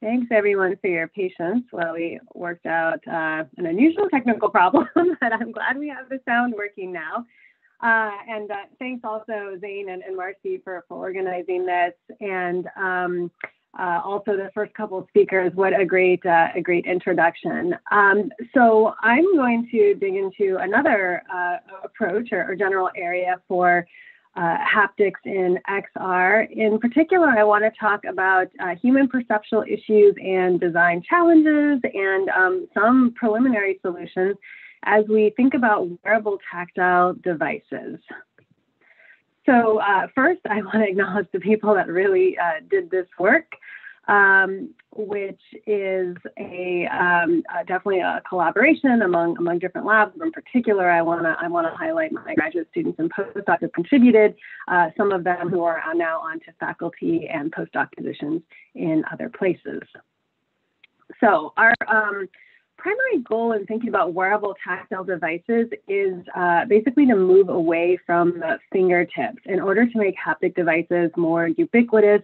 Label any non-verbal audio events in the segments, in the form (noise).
Thanks everyone for your patience while we worked out uh, an unusual technical problem, (laughs) but I'm glad we have the sound working now. Uh, and uh, thanks also Zane and, and, Marcy for, for organizing this and um, uh, also the first couple of speakers. What a great, uh, a great introduction. Um, so I'm going to dig into another uh, approach or, or general area for uh, haptics in XR. In particular, I want to talk about uh, human perceptual issues and design challenges and um, some preliminary solutions as we think about wearable tactile devices. So uh, first, I want to (laughs) acknowledge the people that really uh, did this work um, which is a um, uh, definitely a collaboration among among different labs. In particular, I want to I want to highlight my graduate students and postdocs who contributed. Uh, some of them who are now on to faculty and postdoc positions in other places. So our um, primary goal in thinking about wearable tactile devices is uh, basically to move away from the fingertips in order to make haptic devices more ubiquitous,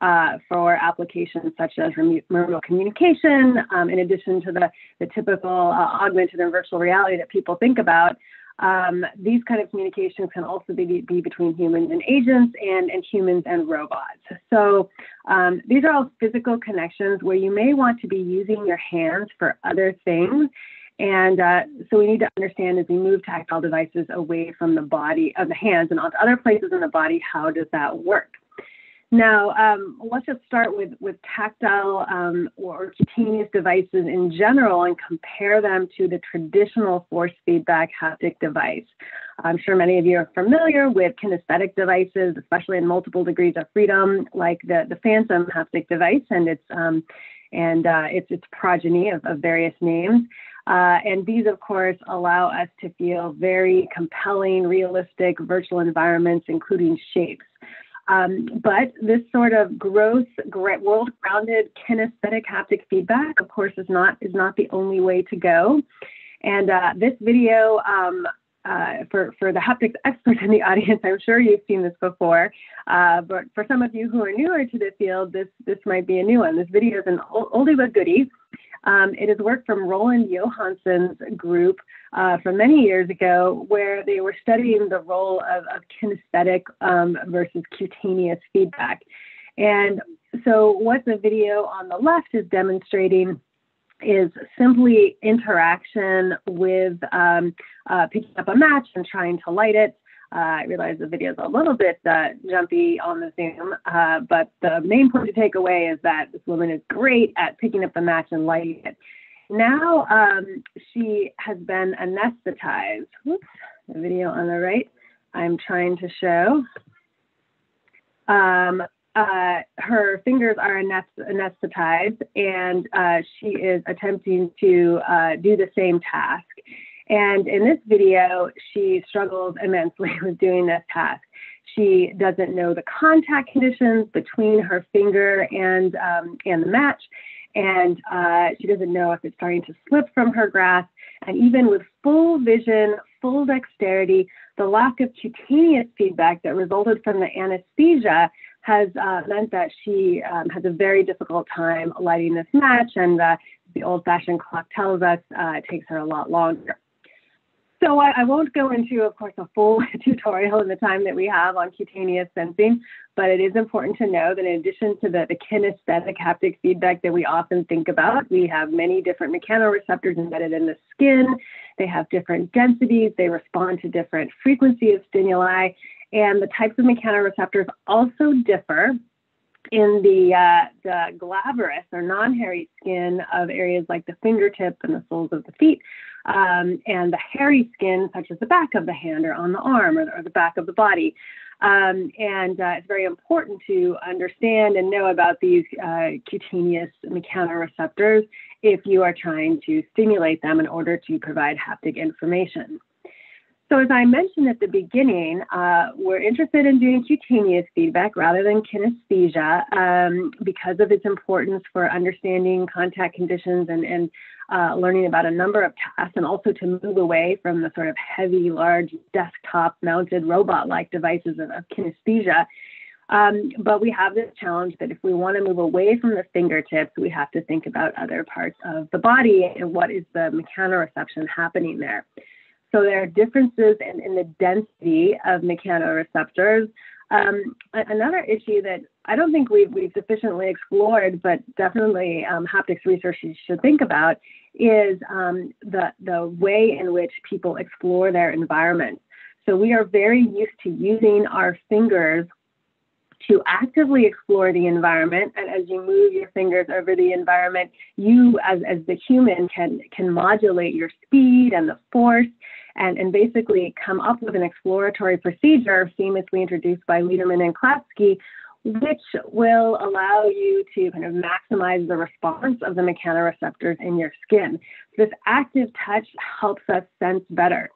uh, for applications such as remote communication, um, in addition to the, the typical uh, augmented and virtual reality that people think about. Um, these kind of communications can also be, be between humans and agents and, and humans and robots. So um, these are all physical connections where you may want to be using your hands for other things. And uh, so we need to understand as we move tactile devices away from the body of the hands and onto other places in the body, how does that work? Now, um, let's just start with, with tactile um, or cutaneous devices in general and compare them to the traditional force feedback haptic device. I'm sure many of you are familiar with kinesthetic devices, especially in multiple degrees of freedom, like the, the Phantom haptic device and its, um, and, uh, its, its progeny of, of various names. Uh, and these, of course, allow us to feel very compelling, realistic virtual environments, including shapes. Um, but this sort of gross, world-grounded kinesthetic haptic feedback, of course, is not is not the only way to go. And uh, this video, um, uh, for for the haptics experts in the (laughs) audience, I'm sure you've seen this before. Uh, but for some of you who are newer to the field, this this might be a new one. This video is an oldie but goodie. Um, it is work from Roland Johansson's group uh, from many years ago, where they were studying the role of, of kinesthetic um, versus cutaneous feedback. And so, what the video on the left is demonstrating is simply interaction with um, uh, picking up a match and trying to light it. Uh, I realize the video is a little bit uh, jumpy on the Zoom, uh, but the main point to take away is that this woman is great at picking up the match and lighting it. Now um, she has been anesthetized. Whoops, the video on the right, I'm trying to show. Um, uh, her fingers are anesthetized and uh, she is attempting to uh, do the same task. And in this video, she struggles immensely (laughs) with doing this task. She doesn't know the contact conditions between her finger and, um, and the match. And uh, she doesn't know if it's starting to slip from her grasp. And even with full vision, full dexterity, the lack of cutaneous feedback that resulted from the anesthesia has uh, meant that she um, has a very difficult time lighting this match. And uh, the old fashioned clock tells us uh, it takes her a lot longer. So I, I, won't go into, of course, a full (laughs) tutorial in the time that we have on cutaneous sensing, but it is important to know that in addition to the, the kinesthetic haptic feedback that we often think about, we have many different mechanoreceptors embedded in the skin. They have different densities. They respond to different frequency of stimuli. And the types of mechanoreceptors also differ in the, uh, the glabrous or non-hairy skin of areas like the fingertip and the soles of the feet um, and the hairy skin, such as the back of the hand or on the arm or the, or the back of the body. Um, and uh, it's very important to understand and know about these uh, cutaneous mechanoreceptors if you are trying to stimulate them in order to provide haptic information. So as I mentioned at the beginning, uh, we're interested in doing cutaneous feedback rather than kinesthesia um, because of its importance for understanding contact conditions and, and uh, learning about a number of tasks and also to move away from the sort of heavy, large desktop mounted robot-like devices of, of kinesthesia. Um, but we have this challenge that if we want to move away from the fingertips, we have to think about other parts of the body and what is the mechanoreception happening there. So there are differences in, in the density of mechanoreceptors. Um, another issue that I don't think we've, we've sufficiently explored, but definitely um, haptics researchers should think about, is um, the, the way in which people explore their environment. So we are very used to using our fingers to actively explore the environment. And as you move your fingers over the environment, you as, as the human can, can modulate your speed and the force and, and basically come up with an exploratory procedure famously introduced by Lederman and Klatzky, which will allow you to kind of maximize the response of the mechanoreceptors in your skin. This active touch helps us sense better.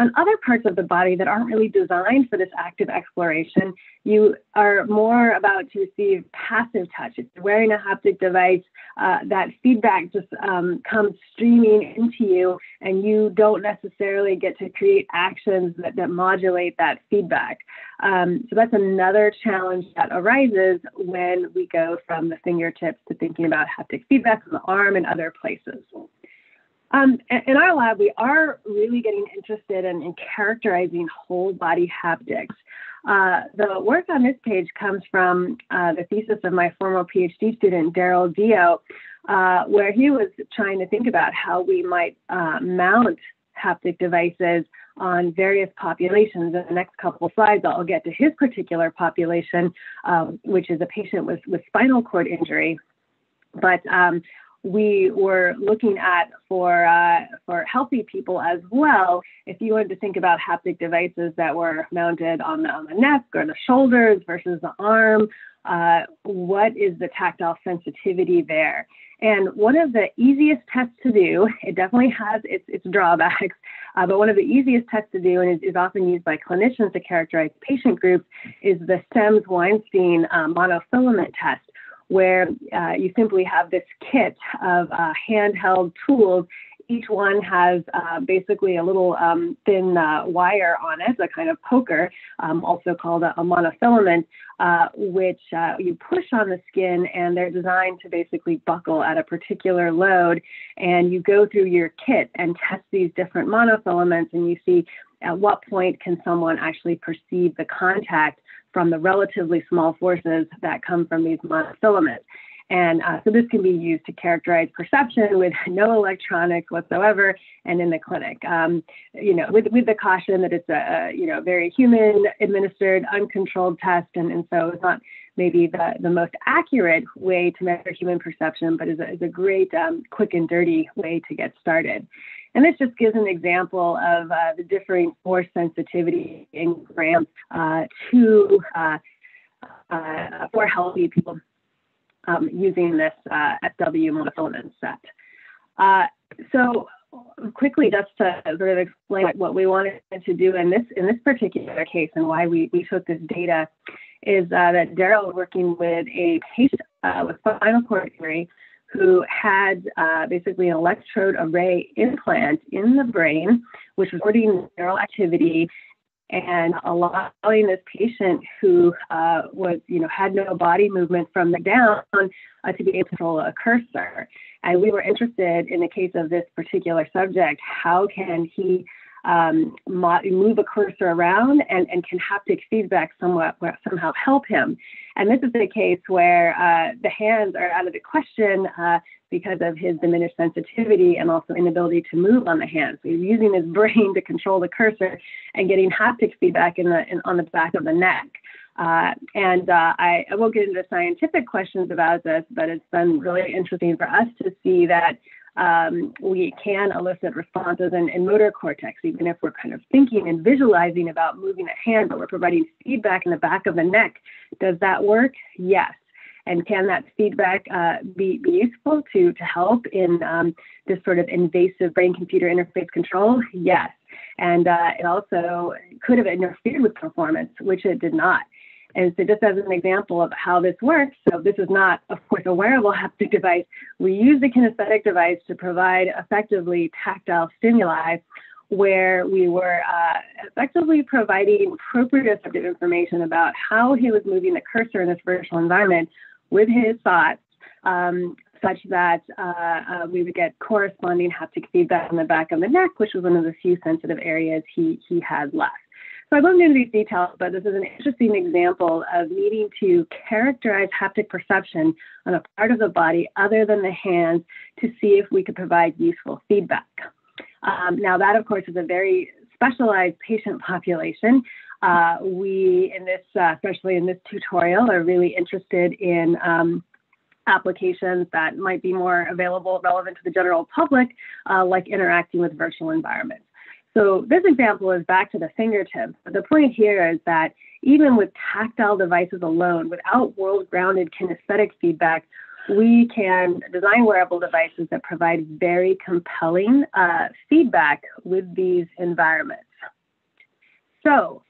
On other parts of the body that aren't really designed for this active exploration, you are more about to receive passive touch. It's wearing a haptic device, uh, that feedback just um, comes streaming into you, and you don't necessarily get to create actions that, that modulate that feedback. Um, so that's another challenge that arises when we go from the fingertips to thinking about haptic feedback on the arm and other places. Um, in our lab, we are really getting interested in, in characterizing whole body haptics. Uh, the work on this page comes from uh, the thesis of my former PhD student, Darrel Deo, uh, where he was trying to think about how we might uh, mount haptic devices on various populations. In the next couple slides, I'll get to his particular population, um, which is a patient with, with spinal cord injury. But um, we were looking at for uh, for healthy people as well. If you wanted to think about haptic devices that were mounted on the, on the neck or the shoulders versus the arm, uh, what is the tactile sensitivity there? And one of the easiest tests to do, it definitely has its, its drawbacks, uh, but one of the easiest tests to do and is, is, often used by clinicians to characterize patient groups is the Semmes Weinstein uh, monofilament test where uh, you simply have this kit of uh, handheld tools. Each one has uh, basically a little um, thin uh, wire on it, a kind of poker, um, also called a, a monofilament, uh, which uh, you push on the skin, and they're designed to basically buckle at a particular load. And you go through your kit and test these different monofilaments, and you see at what point can someone actually perceive the contact from the relatively small forces that come from these monofilaments. And uh, so this can be used to characterize perception with (laughs) no electronics whatsoever and in the clinic. Um, you know, with, with the caution that it's a, you know, very human administered, uncontrolled test. And, and so it's not maybe the, the most accurate way to measure human perception, but is a, is a great um, quick and dirty way to get started. And this just gives an example of uh, the differing force sensitivity in grams uh, to uh, uh for healthy people um, using this uh, FW monofilament set. Uh, so quickly, just to sort of explain what we wanted to do in this in this particular case and why we, we took this data is that Darrel working with a patient with spinal cord injury who had uh, basically an electrode array implant in the brain, which was recording neural activity and allowing this patient who uh, was, you know, had no body movement from the down uh, to be able to control a cursor. And we were interested in the case of this particular subject, how can he um, move a cursor around and, and can haptic feedback somewhat somehow help him. And this is a case where uh, the hands are out of the question uh, because of his diminished sensitivity and also inability to move on the hands. So he's using his (laughs) brain to control the cursor and getting haptic feedback in the, in, on the back of the neck. Uh, and uh, I, I, won't get into scientific questions about this, but it's been really interesting for us to see that um, we can elicit responses in, in, motor cortex, even if we're kind of thinking and visualizing about moving a hand, but we're providing feedback in the back of the neck. Does that work? Yes. And can that feedback uh, be, be, useful to, to help in um, this sort of invasive brain computer interface control? Yes. And uh, it also could have interfered with performance, which it did not. And so just as an example of how this works, so this is not, of course, a wearable (laughs) haptic device. We use the kinesthetic device to provide effectively tactile stimuli where we were uh, effectively providing proprioceptive information about how he was moving the cursor in this virtual environment with his thoughts, um, such that uh, uh, we would get corresponding haptic feedback on the back of the neck, which was one of the few sensitive areas he, he had left. So I won't go into these details, but this is an interesting example of needing to characterize haptic perception on a part of the body other than the hands to see if we could provide useful feedback. Um, now that, of course, is a very specialized patient population. Uh, we, in this, uh, especially in this tutorial, are really interested in um, applications that might be more available, relevant to the general public, uh, like interacting with virtual environments. So this example is back to the fingertips. But the point here is that even with tactile devices alone, without world-grounded kinesthetic feedback, we can design wearable devices that provide very compelling uh, feedback with these environments. So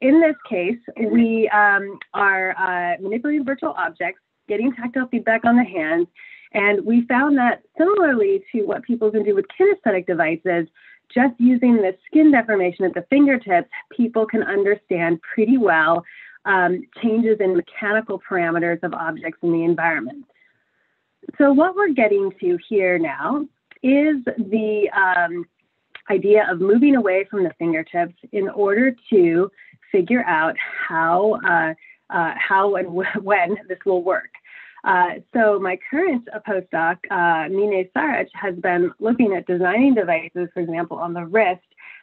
in this case, we um, are uh, manipulating virtual objects, getting tactile feedback on the hands, and we found that similarly to what people can do with kinesthetic devices, just using the skin deformation at the fingertips, people can understand pretty well um, changes in mechanical parameters of objects in the environment. So what we're getting to here now is the um, idea of moving away from the fingertips in order to figure out how, uh, uh, how and (laughs) when this will work. Uh, so my current postdoc, uh, Mine Sarac, has been looking at designing devices, for example, on the wrist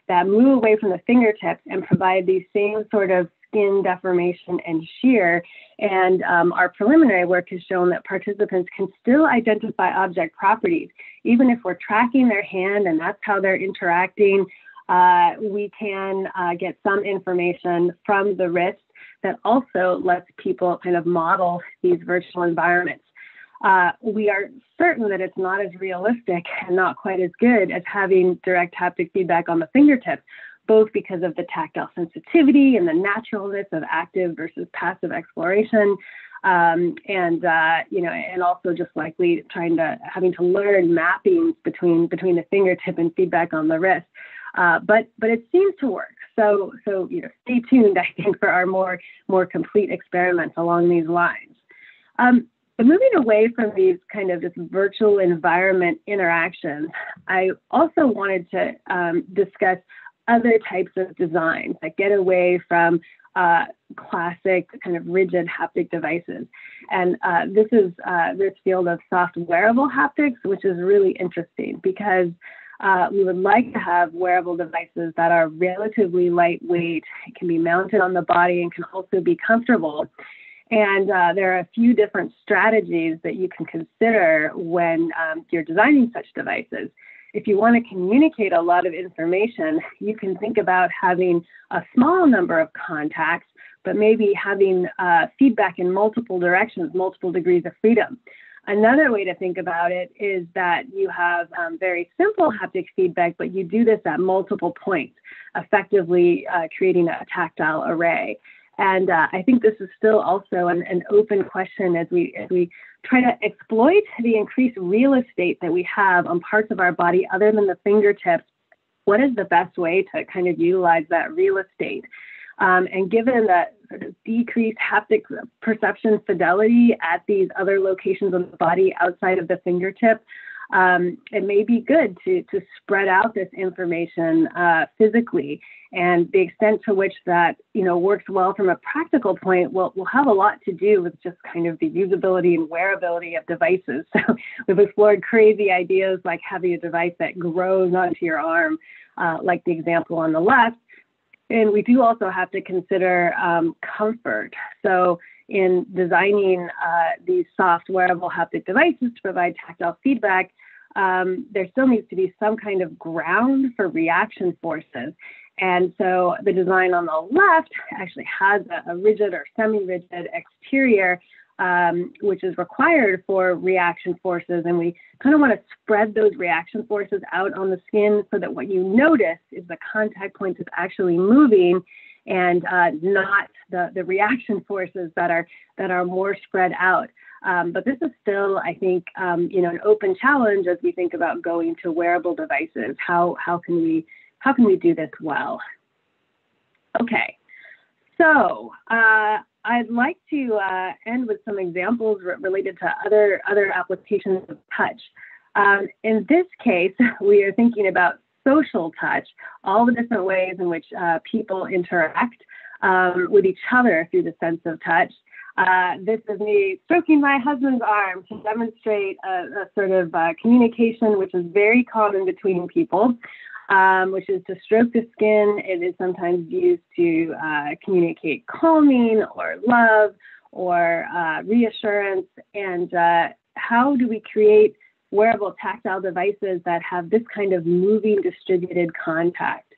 that move away from the fingertips and provide these same sort of skin deformation and shear. And um, our preliminary work has shown that participants can still identify object properties, even if we're tracking their hand and that's how they're interacting. Uh, we can uh, get some information from the wrist that also lets people kind of model these virtual environments. Uh, we are certain that it's not as realistic and not quite as good as having direct haptic feedback on the fingertips, both because of the tactile sensitivity and the naturalness of active versus passive exploration. Um, and uh, you know, and also just likely trying to having to learn mappings between between the fingertip and feedback on the wrist. Uh, but but it seems to work. So so you know, stay tuned. I think for our more more complete experiments along these lines. Um, but moving away from these kind of just virtual environment interactions, I also wanted to um, discuss other types of designs that get away from uh, classic kind of rigid haptic devices. And uh, this is uh, this field of soft wearable haptics, which is really interesting because uh, we would like to have wearable devices that are relatively lightweight, can be mounted on the body, and can also be comfortable. And uh, there are a few different strategies that you can consider when um, you're designing such devices. If you want to communicate a lot of information, you can think about having a small number of contacts, but maybe having uh, feedback in multiple directions, multiple degrees of freedom. Another way to think about it is that you have um, very simple haptic feedback, but you do this at multiple points, effectively uh, creating a tactile array. And uh, I think this is still also an, an, open question as we as we try to exploit the increased real estate that we have on parts of our body other than the fingertips. What is the best way to kind of utilize that real estate? Um, and given that sort of decreased haptic perception fidelity at these other locations on the body outside of the fingertip, um, it may be good to, to spread out this information uh, physically. And the extent to which that you know works well from a practical point will, will have a lot to do with just kind of the usability and wearability of devices. (laughs) So we've explored crazy ideas like having a device that grows onto your arm, uh, like the example on the left, and we do also have to consider um, comfort. So, in designing uh, these soft wearable haptic devices to provide tactile feedback, um, there still needs to be some kind of ground for reaction forces. And so the design on the left actually has a, a rigid or semi rigid exterior um, which is required for reaction forces. And we kind of want to spread those reaction forces out on the skin so that what you notice is the contact point is actually moving and uh, not the, the reaction (laughs) forces that are that are more spread out. Um, but this is still, I think, um, you know, an open challenge as we think about going to wearable devices. How how can we how can we do this well? Okay, so uh, I'd like to uh, end with some examples re related to other other applications of touch. Um, in this case, (laughs) we are thinking about social touch, all the different ways in which uh, people interact um, with each other through the sense of touch. Uh, this is me stroking my husband's arm to demonstrate a, a sort of uh, communication which is very common between people, um, which is to stroke the skin. It is sometimes used to uh, communicate calming or love or uh, reassurance. And uh, how do we create wearable tactile devices that have this kind of moving distributed contact?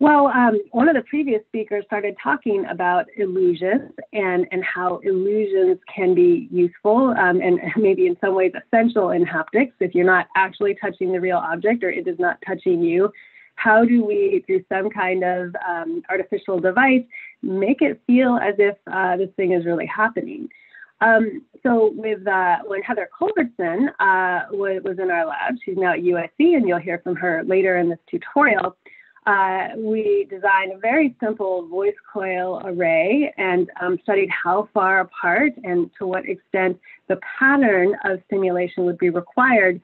Well, um, one of the previous speakers started talking about illusions and, and how illusions can be useful um, and (laughs) maybe in some ways essential in haptics if you're not actually touching the real object or it is not touching you. How do we, through some kind of um, artificial device, make it feel as if uh, this thing is really happening? Um, so with uh, when Heather Culbertson uh, was, was in our lab, she's now at USC, and you'll hear from her later in this tutorial. Uh, we designed a very simple voice coil array and um, studied how far apart and to what extent the pattern of stimulation would be required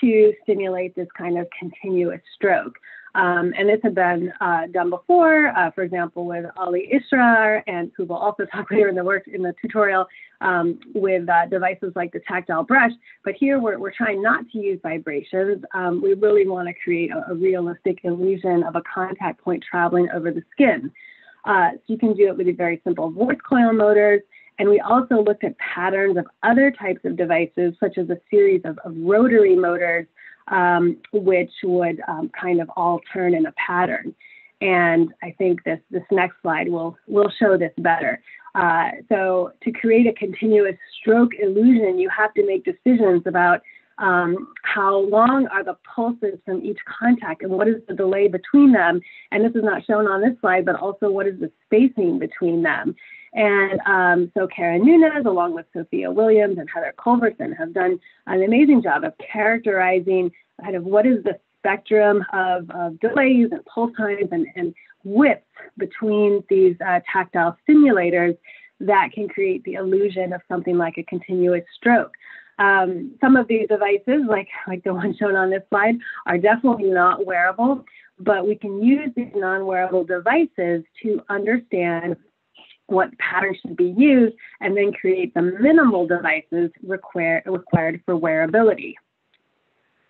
to stimulate this kind of continuous stroke. Um, and this had been uh, done before, uh, for example, with Ali Israr, and who will also (laughs) talk later in the work in the tutorial um, with uh, devices like the tactile brush. But here we're, we're trying not to use vibrations. Um, we really want to create a, a, realistic illusion of a contact point traveling over the skin. Uh, so you can do it with very simple voice coil motors. And we also looked at patterns of other types of devices, such as a series of, of rotary motors um, which would um, kind of all turn in a pattern. And I think this, this next slide will, will show this better. Uh, so to create a continuous stroke illusion, you have to make decisions about um, how long are the pulses from each contact and what is the delay between them. And this is not shown on this slide, but also what is the spacing between them. And um, so Cara Nunez, along with Sophia Williams and Heather Culbertson, have done an amazing job of characterizing kind of what is the spectrum of, of delays and pulse times and, and widths between these uh, tactile stimulators that can create the illusion of something like a continuous stroke. Um, some of these devices, like, like the (laughs) one shown on this slide, are definitely not wearable, but we can use these non-wearable devices to understand what patterns should be used, and then create the minimal devices require, required for wearability.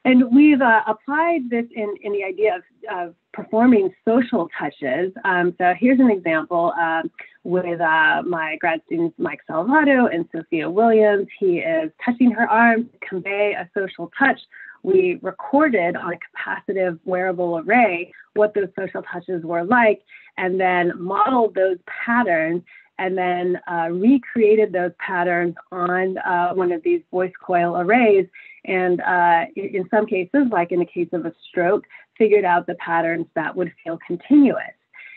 And we've uh, applied this in, in the idea of, of performing social touches. Um, so here's an example uh, with uh, my grad students, Mike Salvato and Sophia Williams. He is touching her arm to convey a social touch. We recorded on a capacitive wearable array what those social touches were like, and then modeled those patterns and then uh, recreated those patterns on uh, one of these voice coil arrays. And uh, in some cases, like in the case of a stroke, figured out the patterns that would feel continuous.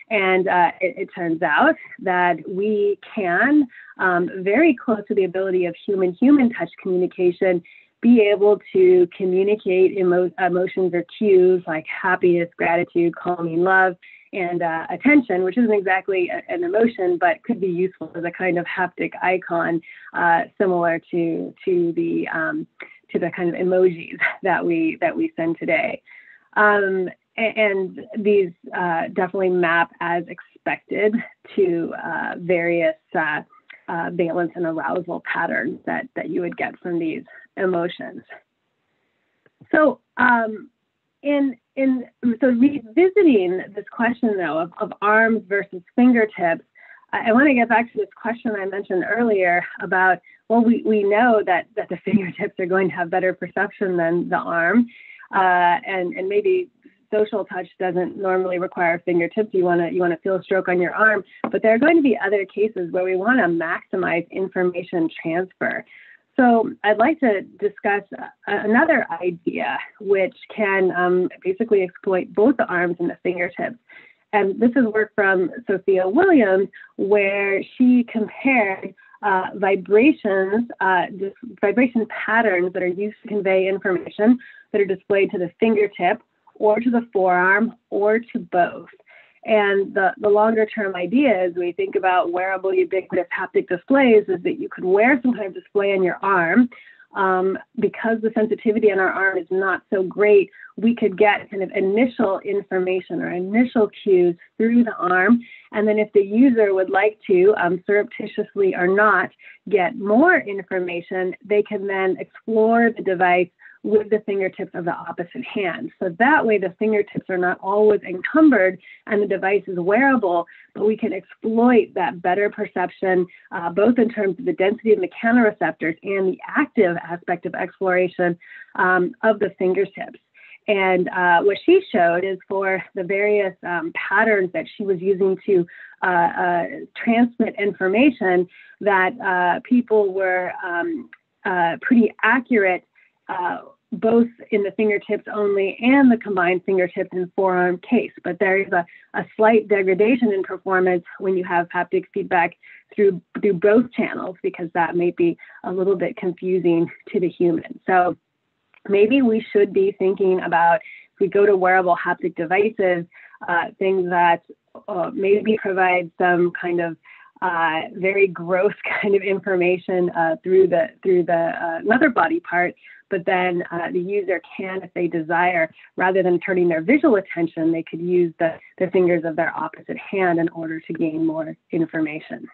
And uh, it, it, turns out that we can, um, very close to the ability of human human touch communication, be able to communicate emo- emotions or cues like happiness, gratitude, calming love and uh, attention, which isn't exactly a, an emotion, but could be useful as a kind of haptic icon, uh, similar to to the um, to the kind of emojis (laughs) that we that we send today. Um, and these uh, definitely map as expected to uh, various uh, valence and arousal patterns that that you would get from these emotions. So um, in in so revisiting this question though of, of arms versus fingertips, I, I want to get back to this question I mentioned earlier about well we, we know that that the (laughs) fingertips are going to have better perception than the arm, uh, and and maybe social touch doesn't normally require fingertips. You want to you want to feel a stroke on your arm, but there are going to be other cases where we want to maximize information transfer. So I'd like to discuss another idea which can um, basically exploit both the arms and the fingertips. And this is work from Sophia Williams, where she compared uh, vibrations, uh, vibration patterns that are used to convey information that are displayed to the fingertip or to the forearm or to both. And the, the longer term idea as we think about wearable ubiquitous haptic displays is that you could wear some kind of display on your arm. Um, because the sensitivity on our arm is not so great, we could get kind of initial information or initial cues through the arm. And then if the user would like to, um, surreptitiously or not, get more information, they can then explore the device with the fingertips of the opposite hand. So that way the fingertips are not always encumbered and the device is wearable, but we can exploit that better perception, uh, both in terms of the density of the mechanoreceptors and the active aspect of exploration um, of the fingertips. And uh, what she showed is for the various um, patterns that she was using to uh, uh, transmit information, that uh, people were um, uh, pretty accurate uh, both in the fingertips only and the combined fingertips and forearm case. But there is a, a slight degradation in performance when you have haptic feedback through through both channels because that may be a little bit confusing to the human. So maybe we should be thinking about if we go to wearable haptic devices, uh, things that uh, maybe provide some kind of uh, very gross (laughs) kind of information uh, through the through the uh, another body part, but then uh, the user can, if they desire, rather than turning their visual attention, they could use the, the fingers of their opposite hand in order to gain more information.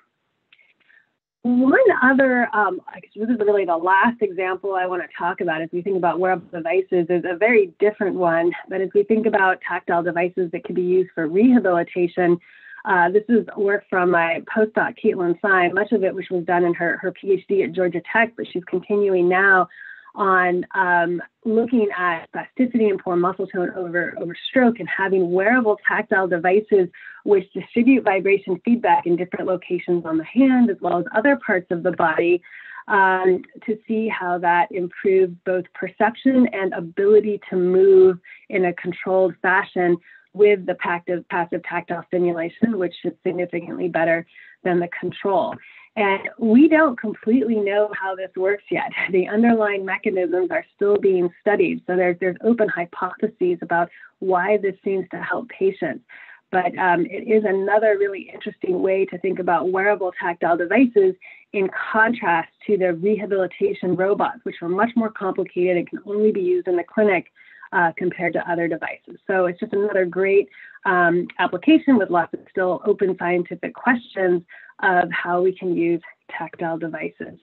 One other, um, this is really the last example I want to talk about as we think about wearable devices is a very different one. But as we think about tactile devices that can be used for rehabilitation, uh, this is work from my postdoc, Caitlyn Seim, much of it which was done in her, her PhD at Georgia Tech, but she's continuing now on um, looking at plasticity and poor muscle tone over, over stroke and having wearable tactile devices which distribute vibration feedback in different locations on the hand as well as other parts of the body um, to see how that improves both perception and ability to move in a controlled fashion with the passive, passive tactile stimulation, which is significantly better than the control. And we don't completely know how this works yet. (laughs) The underlying mechanisms are still being studied. So there's, there's open hypotheses about why this seems to help patients. But um, it is another really interesting way to think about wearable tactile devices in contrast to the rehabilitation robots, which are much more complicated and can only be used in the clinic uh, compared to other devices. So it's just another great um, application with lots of still open scientific questions of how we can use tactile devices.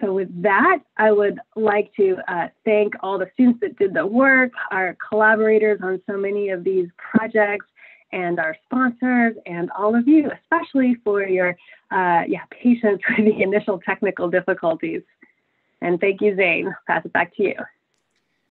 So with that, I would like to uh, thank all the students that did the work, our collaborators on so many of these projects, and our sponsors, and all of you, especially for your uh, yeah, patience (laughs) with the initial technical difficulties. And thank you, Zane. Pass it back to you.